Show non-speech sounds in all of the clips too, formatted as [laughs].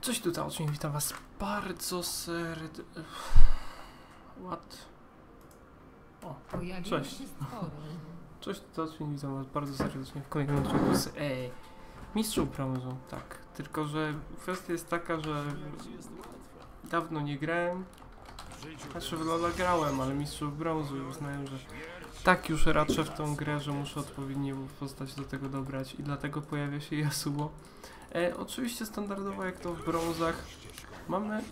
Cześć tutaj, oczywiście witam was bardzo serd... What? O, Cześć. [laughs] cześć tutaj, oczywiście witam was bardzo serdecznie w kolejnym odcinku z... Ej, Mistrzu Brązu, tak. Tylko, że kwestia jest taka, że dawno nie grałem. Znaczy w Lola grałem, ale Mistrzów Brązu i uznałem, że tak już raczę w tą grę, że muszę odpowiednią postać do tego dobrać i dlatego pojawia się Yasuo. E, oczywiście standardowo jak to w brązach mamy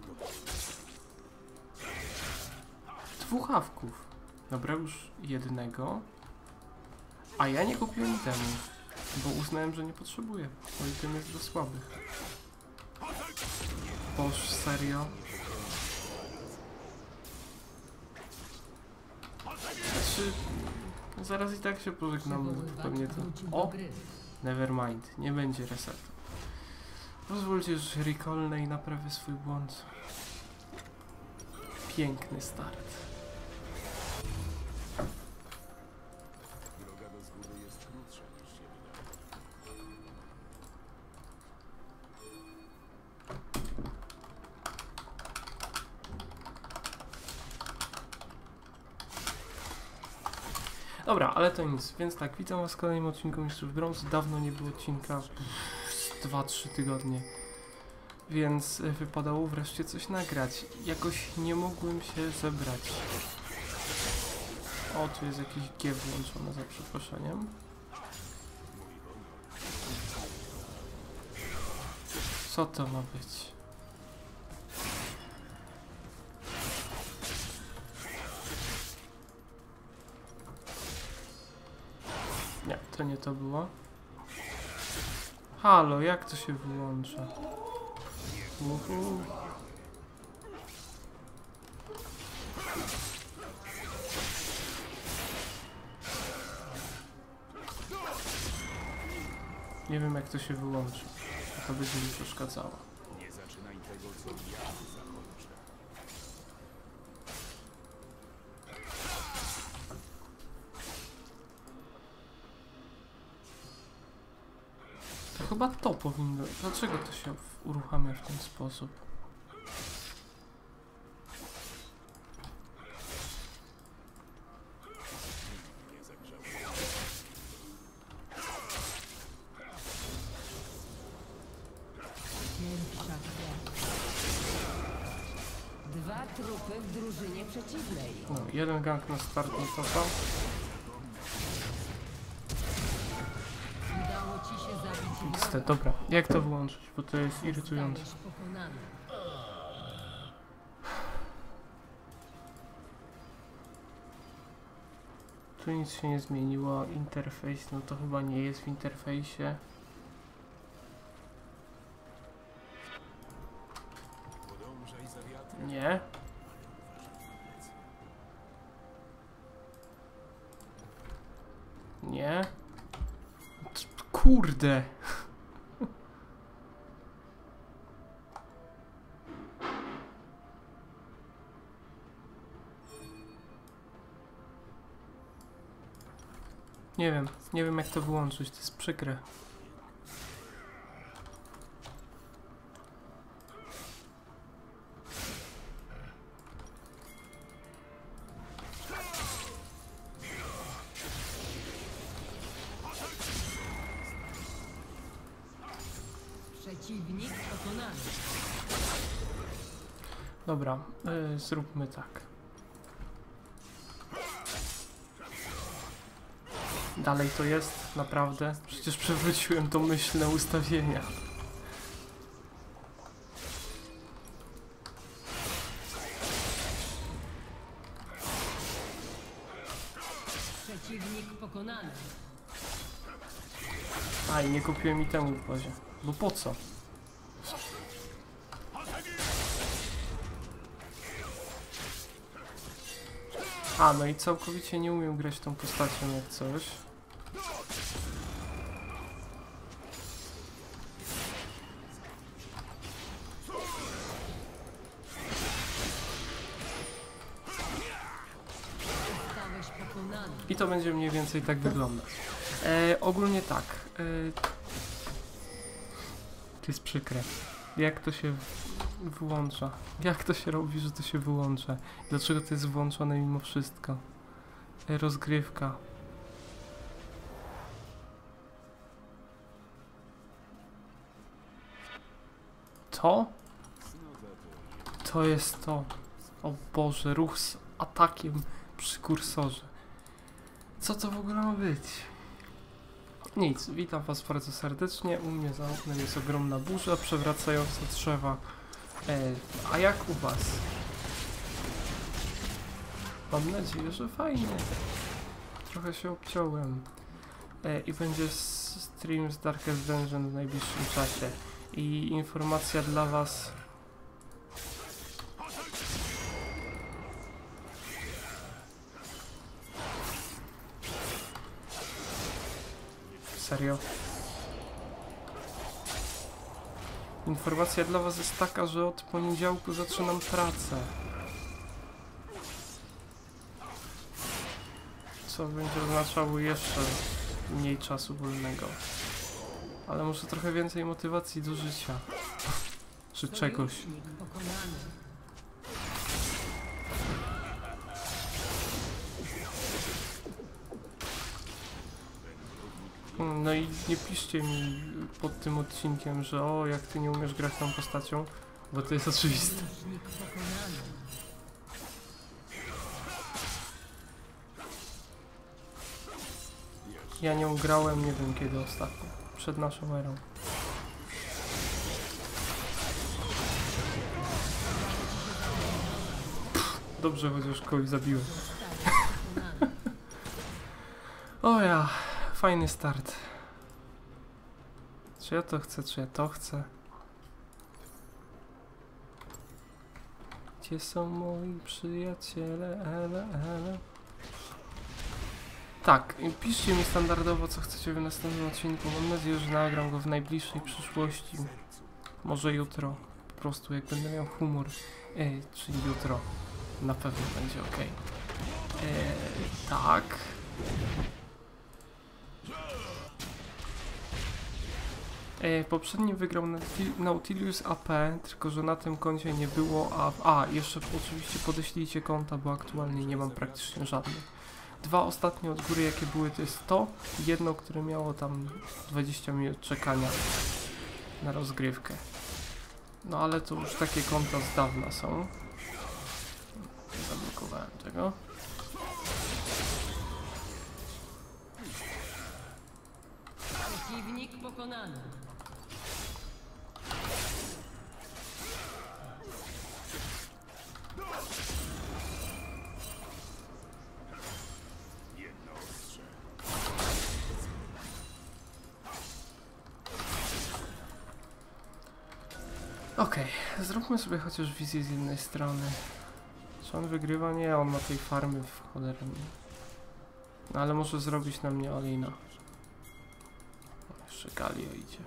dwóch awków. Dobra, już jednego. A ja nie kupiłem temu, bo uznałem, że nie potrzebuję. Mój item jest do słabych. Boż, serio? Znaczy, zaraz i tak się pożegnamy, pewnie to... O! Nevermind, nie będzie resetu. Pozwólcie, że recallnę i naprawię swój błąd. Piękny start. Ale to nic, więc tak, witam was w kolejnym odcinku Mistrzów Brązu. Dawno nie było odcinka, 2-3 tygodnie, więc e, wypadało wreszcie coś nagrać. Jakoś nie mogłem się zebrać. O, tu jest jakiś G włączony, za przeproszeniem. Co to ma być? Nie, to było. Halo, jak to się wyłącza? Uhu. Nie wiem jak to się wyłączy. To będzie mi przeszkadzało. Nie zaczynaj tego, co ja zakończę. To chyba to powinno. Dlaczego to się uruchamia w ten sposób? Dwa trupy w drużynie przeciwnej. No, jeden gang na start nie wroga. dobra. Jak to wyłączyć? Bo to jest irytujące. Tu nic się nie zmieniło. Interfejs, no to chyba nie jest w interfejsie. Nie. Nie. Kurde. Nie wiem, nie wiem jak to wyłączyć, to jest przykre. Przeciwnik pokonany. Dobra, y, zróbmy tak. Dalej to jest, naprawdę. Przecież przewróciłem domyślne ustawienia. Przeciwnik pokonany. A i nie kupiłem itemu w bazie. Bo po co? A, no i całkowicie nie umiem grać tą postacią jak coś. To będzie mniej więcej tak wyglądać. E, ogólnie tak. E, to jest przykre. Jak to się wyłącza? Jak to się robi, że to się wyłącza? Dlaczego to jest włączone mimo wszystko? E, Rozgrywka. To? To jest to. O Boże, ruch z atakiem przy kursorze. Co to w ogóle ma być? Nic, witam was bardzo serdecznie. U mnie za oknem jest ogromna burza przewracająca drzewa. E, a jak u was? Mam nadzieję, że fajnie. Trochę się obciąłem. E, I będzie stream z Darkest Dungeon w najbliższym czasie. I informacja dla was. Serio? Informacja dla was jest taka, że od poniedziałku zaczynam pracę. Co będzie oznaczało jeszcze mniej czasu wolnego. Ale może trochę więcej motywacji do życia. Czy czegoś. No i nie piszcie mi pod tym odcinkiem, że o, jak ty nie umiesz grać tą postacią, bo to jest oczywiste. Ja nią grałem nie wiem kiedy ostatnio. Przed naszą erą. Dobrze, chociaż kogoś zabiłem. [laughs] O ja, fajny start. Czy ja to chcę, czy ja to chcę? Gdzie są moi przyjaciele? Ele, ele. Tak, piszcie mi standardowo, co chcecie w następnym odcinku. Mam nadzieję, że nagram go w najbliższej przyszłości. Może jutro. Po prostu, jak będę miał humor. E, czyli jutro. Na pewno będzie ok. E, tak. Poprzedni wygrał Nauti- Nautilus AP, tylko że na tym koncie nie było, a, a jeszcze oczywiście podeślijcie konta, bo aktualnie nie mam praktycznie żadnych. Dwa ostatnie od góry jakie były to jest to, jedno, które miało tam 20 minut czekania na rozgrywkę. No ale to już takie konta z dawna są. Nie zablokowałem tego. Przeciwnik pokonany. Okej, zróbmy sobie chociaż wizję z jednej strony. Czy on wygrywa? Nie, on ma tej farmy w cholerę. No ale może zrobić na mnie Olina. Jeszcze Galio idzie.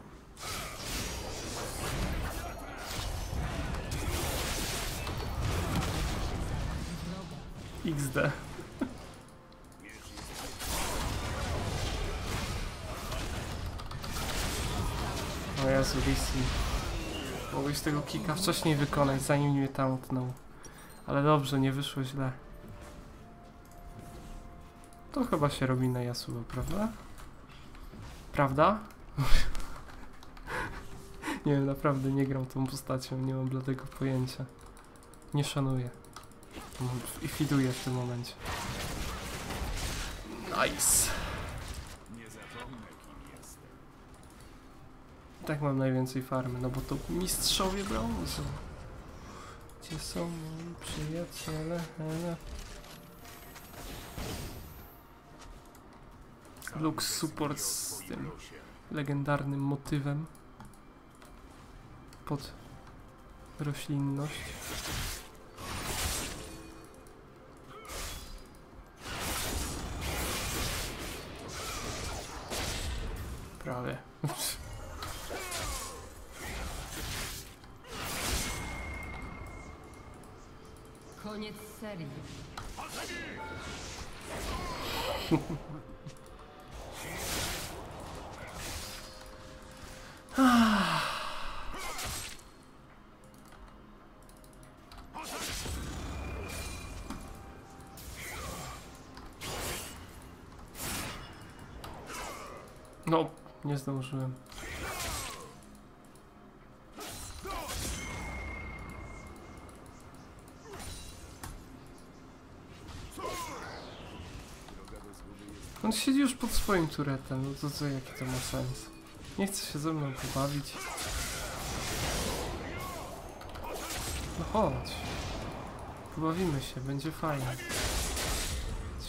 XD. [laughs] O Jezu, Lisi. Mogłeś tego kika wcześniej wykonać, zanim mnie tamtnął. Ale dobrze, nie wyszło źle. To chyba się robi na Yasuo, prawda? Prawda? [laughs] nie wiem, naprawdę nie gram tą postacią, nie mam bladego pojęcia. Nie szanuję. I fiduję w tym momencie. Nice. Tak mam najwięcej farmy, no bo to mistrzowie brązu. Gdzie są moi przyjaciele? Ele? Lux support z tym legendarnym motywem pod roślinność. No, nie zdążyłem. On siedzi już pod swoim turetem, no to co, jaki to ma sens? Nie chce się ze mną pobawić. No chodź. Pobawimy się, będzie fajnie.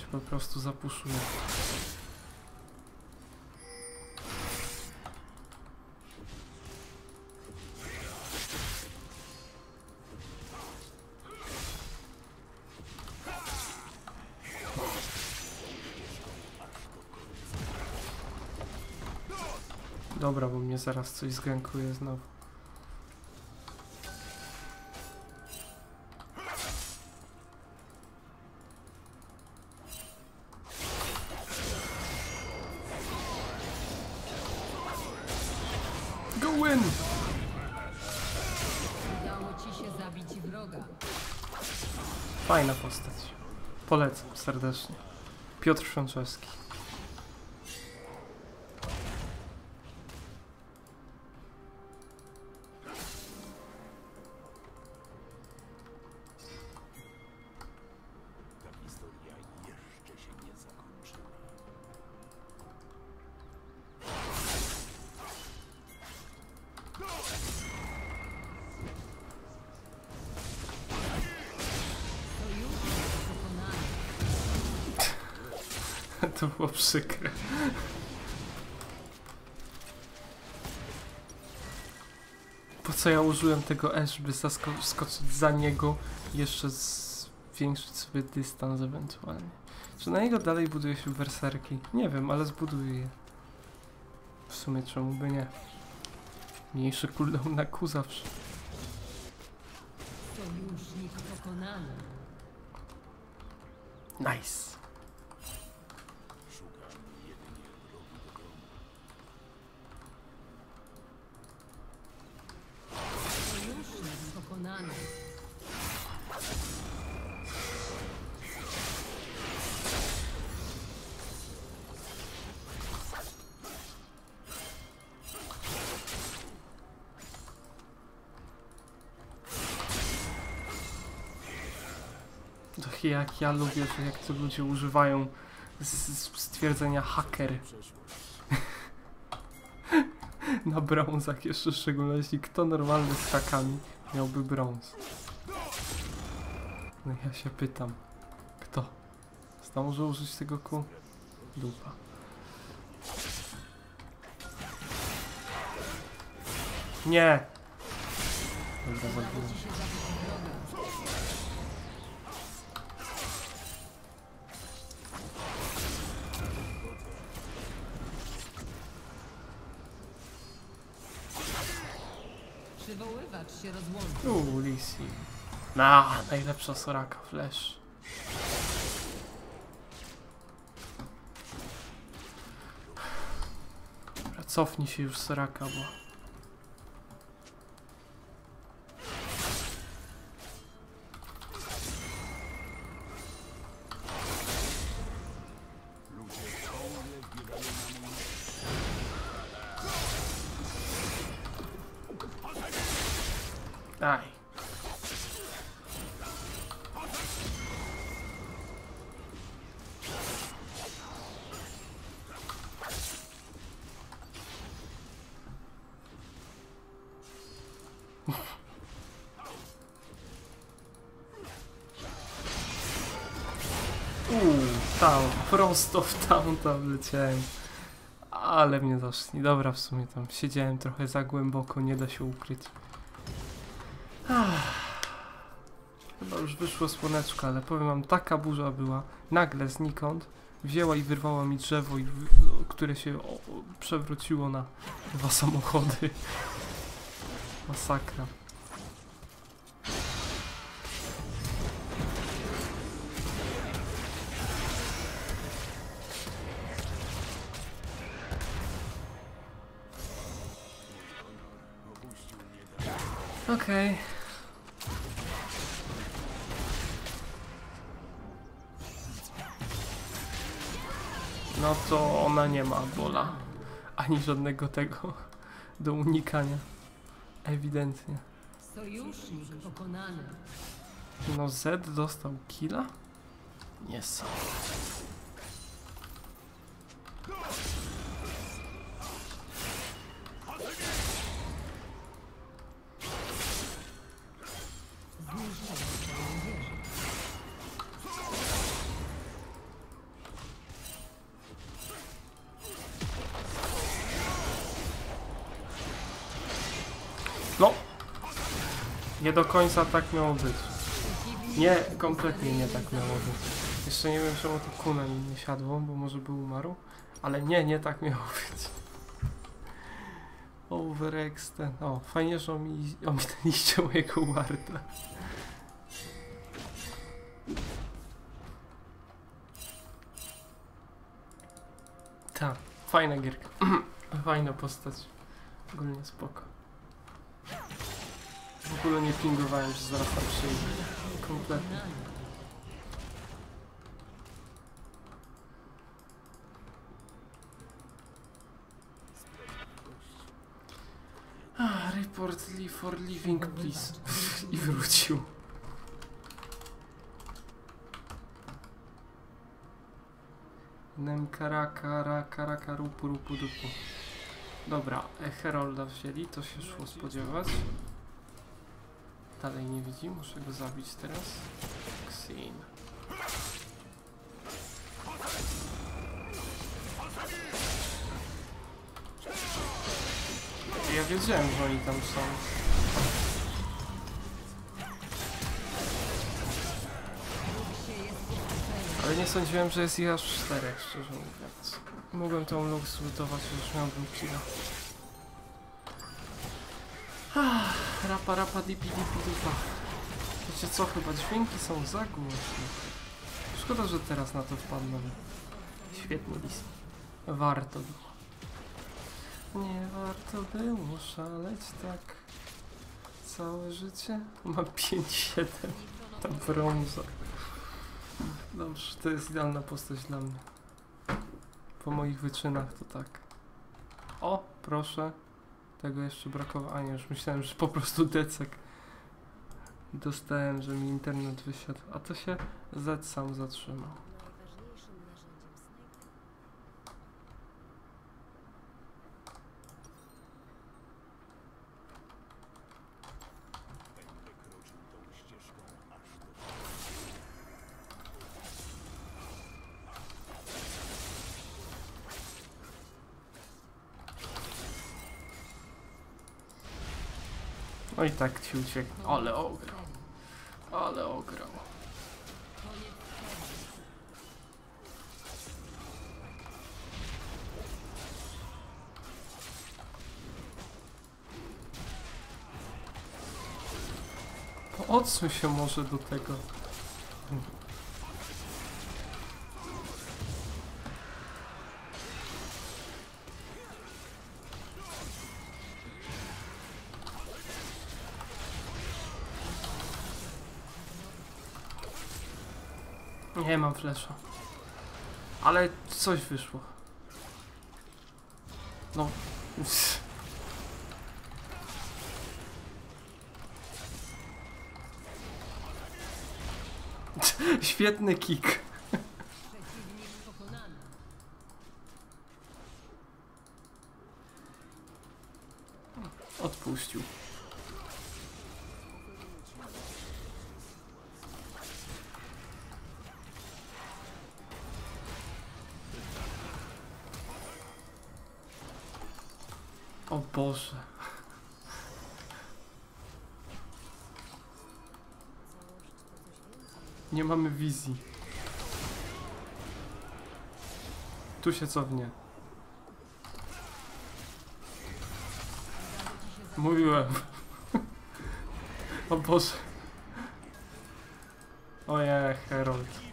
Się po prostu zapuszuje. Zaraz coś zgankuje znowu. Go win! Udało ci się zabić wroga. Fajna postać. Polecam serdecznie. Piotr Franceski. [laughs] to było przykre. Po co ja użyłem tego E, żeby zasko- skoczyć za niego i jeszcze zwiększyć sobie dystans ewentualnie. Czy na niego dalej buduje się berserki? Nie wiem, ale zbuduję je. W sumie czemu by nie? Mniejszy cooldown na Q zawsze. Sojusznik pokonany. Nice. Pokonany. Jak ja lubię, że jak to ludzie używają stwierdzenia haker [laughs] na brązach jeszcze w szczególności. Kto normalny z hakami miałby brąz? No ja się pytam. Kto? Zdąży użyć tego ku? Dupa. Nie! Dobra, Udało się. Na, najlepsza Soraka, Flash. Dobra, cofnij się już Soraka, bo... prosto w tam tam leciałem. Ale mnie zaszli. Dobra, w sumie tam siedziałem trochę za głęboko, nie da się ukryć. Ach. Chyba już wyszło słoneczko, ale powiem wam, taka burza była, nagle znikąd, wzięła i wyrwała mi drzewo, i które się przewróciło na dwa samochody. Masakra. Okej. No to ona nie ma bola. ani żadnego tego do unikania. Ewidentnie. Sojusznik pokonany. No Z dostał killa? Nie Nie do końca tak miało być. Nie, kompletnie nie tak miało być. Jeszcze nie wiem czemu to kuna mi nie siadło, bo może by umarł. Ale nie, nie tak miało być. Overextend. O, fajnie, że omi- ominęliście mojego warda. Ta, fajna gierka. [clears throat] Fajna postać. Ogólnie spoko. Ogóle nie pingowałem, że zaraz tam przyjdzie. Kompletnie. Ah, report for living, please. [laughs] I wrócił. Nem karaka, raka, raka, rupu, rupu, dupu. Dobra, e, Herolda wzięli, to się szło spodziewać. Dalej nie widzi, muszę go zabić teraz. Xin. Ja wiedziałem, że oni tam są. Ale nie sądziłem, że jest ich aż czterech, szczerze mówiąc. Mogłem tą lux lutować, już miałbym killa. Ah, Rapa, rapa, dipi, dipi, dupa. Wiecie co, chyba dźwięki są za głośne. Szkoda, że teraz na to wpadłem. Świetny list. Warto było. Nie warto było szaleć tak. Całe życie? Mam 5-7. Ta brąza. Dobrze, to jest idealna postać dla mnie. Po moich wyczynach to tak. O, proszę. Tego jeszcze brakowało. A nie, już myślałem, że po prostu decek. Dostałem, że mi internet wysiadł. A to się Z sam zatrzymał. Najważniejszym narzędziem snajpera Będę kroczył tą ścieżką aż do No i tak ci uciekł. Ale ograł. Ale ograł. Odsuń się może do tego. Nie mam flesza. Ale coś wyszło. No. [laughs] Świetny kick. Nie mamy wizji. Tu się cofnie. Mówiłem. [laughs] O Boże. Ojej, Herold.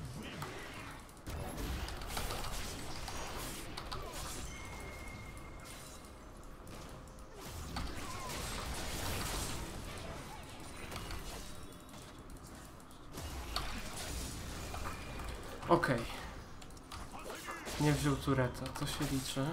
Tureta, to się liczy.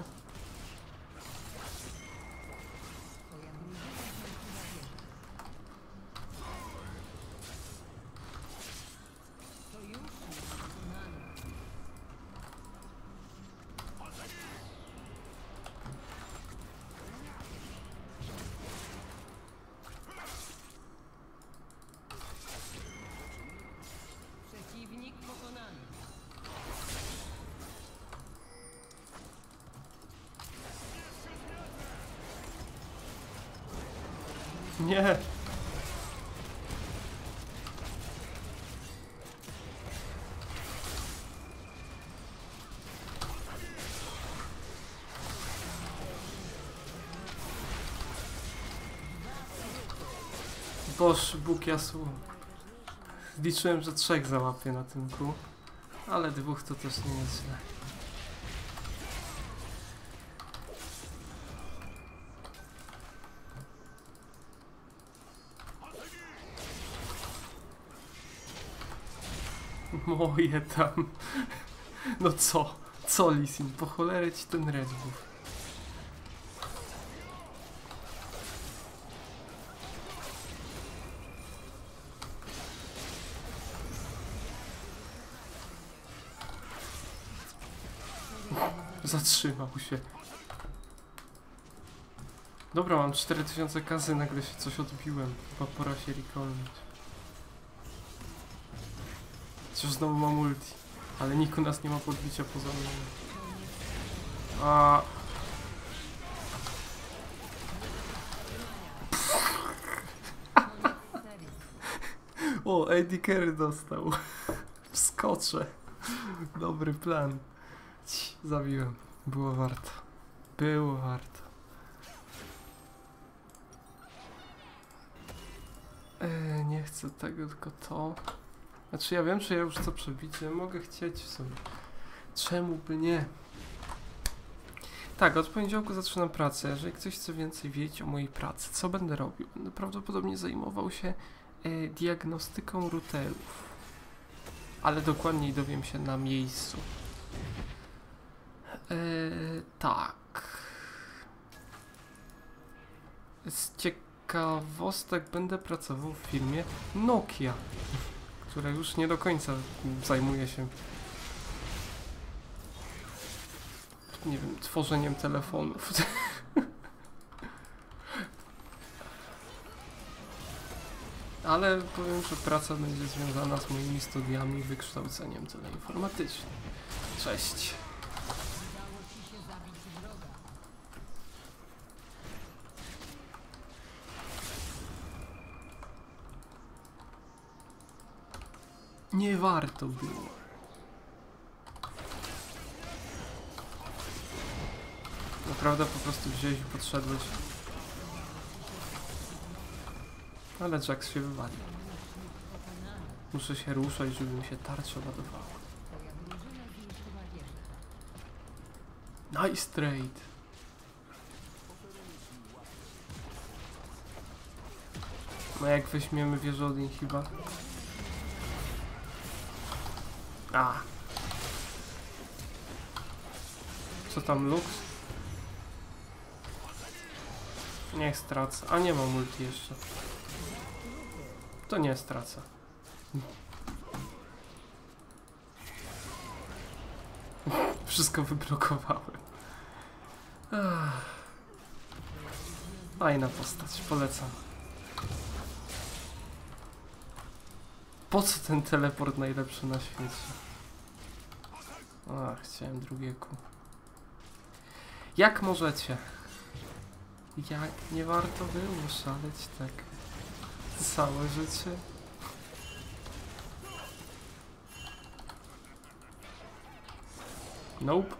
Nie! Boż, Bóg Jasuo. Liczyłem, że trzech załapię na tym kół, ale dwóch to też nie jest źle. Moje tam. No co? Co, Lisin? Po cholerę ci ten Red. Zatrzymał się. Dobra, mam 4000 kasy, nagle się coś odbiłem. Chyba pora się recallnąć. Chociaż znowu mam multi. Ale nikt u nas nie ma podbicia poza mną. A... O, Eddie Carey dostał. Wskoczę. Dobry plan. Ci, Zabiłem. Było warto. Było warto. E, nie chcę tego, tylko to. Znaczy ja wiem, że ja już chcę przebicie. Mogę chcieć sobie. Czemu by nie? Tak, od poniedziałku zaczynam pracę. Jeżeli ktoś chce więcej wiedzieć o mojej pracy, co będę robił? Będę prawdopodobnie zajmował się e, diagnostyką routerów. Ale dokładniej dowiem się na miejscu. E, tak. Z ciekawostek będę pracował w firmie Nokia, która już nie do końca zajmuje się nie wiem, tworzeniem telefonów. [laughs] Ale powiem, że praca będzie związana z moimi studiami i wykształceniem teleinformatycznym. Cześć. Udało ci się zabić wroga. Nie warto było. Naprawdę po prostu wziąłeś i podszedłeś. Ale Jax się wywalił. Muszę się ruszać, żeby mi się tarcza ładowała. Nice trade. No jak weźmiemy wieżę od chyba. A. Co tam Lux? Niech stracę. A nie mam multi jeszcze. To nie stracę. [laughs] Wszystko wyblokowałem. Fajna postać, polecam. Po co ten teleport najlepszy na świecie? Ach, chciałem drugie ku. Jak możecie? Jak nie warto było szaleć tak całe życie? Nope.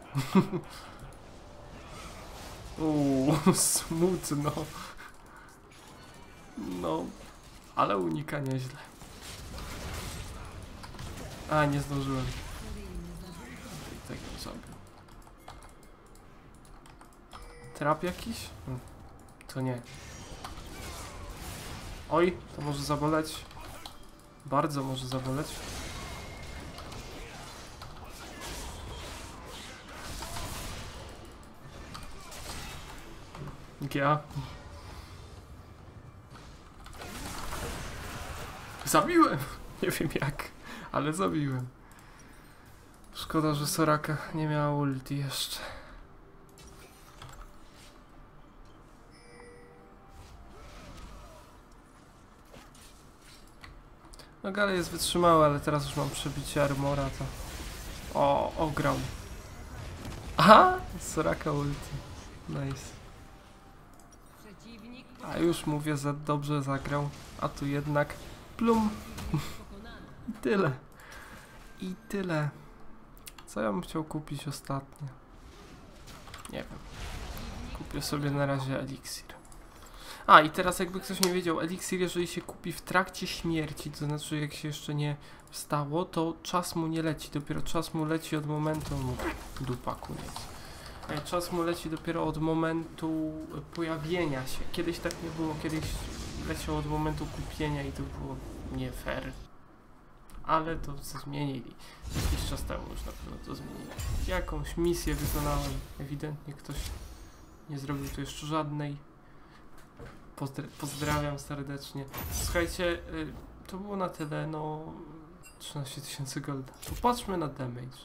[laughs] Uuu, smutno. No, ale unika nieźle. A, nie zdążyłem. Tak nie zrobił. Trap jakiś? To nie. Oj, to może zaboleć. Bardzo może zaboleć. Ja. Zabiłem! [laughs] Nie wiem jak, ale zabiłem. Szkoda, że Soraka nie miała ulti jeszcze. No Gale jest wytrzymały, ale teraz już mam przebicie armora, to... O, ograł. Aha! Soraka ulti. Nice. A już mówię, za dobrze zagrał, a tu jednak plum [laughs] i tyle. I tyle. Co ja bym chciał kupić ostatnio? Nie wiem. Kupię sobie na razie eliksir. A i teraz jakby ktoś nie wiedział, eliksir jeżeli się kupi w trakcie śmierci, to znaczy jak się jeszcze nie wstało, to czas mu nie leci. Dopiero czas mu leci od momentu... No, dupa, koniec. E, Czas mu leci dopiero od momentu pojawienia się. Kiedyś tak nie było, kiedyś leciał od momentu kupienia i to było nie fair. Ale to zmienili. Jakiś czas temu już na pewno to zmienili. Jakąś misję wykonałem. Ewidentnie ktoś nie zrobił tu jeszcze żadnej. Pozdra- pozdrawiam serdecznie. Słuchajcie, y, to było na tyle, no 13 tysięcy golda. Popatrzmy na damage.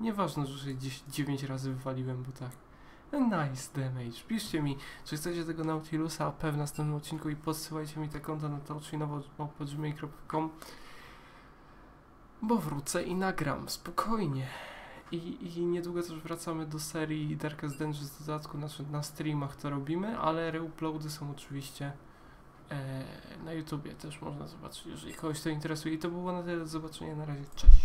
Nieważne, że gdzieś 9 razy wywaliłem, bo tak. Nice damage. Piszcie mi, czy chcecie tego Nautilusa AP w następnym odcinku i podsyłajcie mi te konta na touchinowo.gmail.com bo wrócę i nagram, spokojnie. I, I niedługo też wracamy do serii Darkest Dungeons w dodatku, znaczy na streamach to robimy, ale reuploady są oczywiście e, na YouTubie, też można zobaczyć, jeżeli kogoś to interesuje. I to było na tyle, do zobaczenia, na razie, cześć.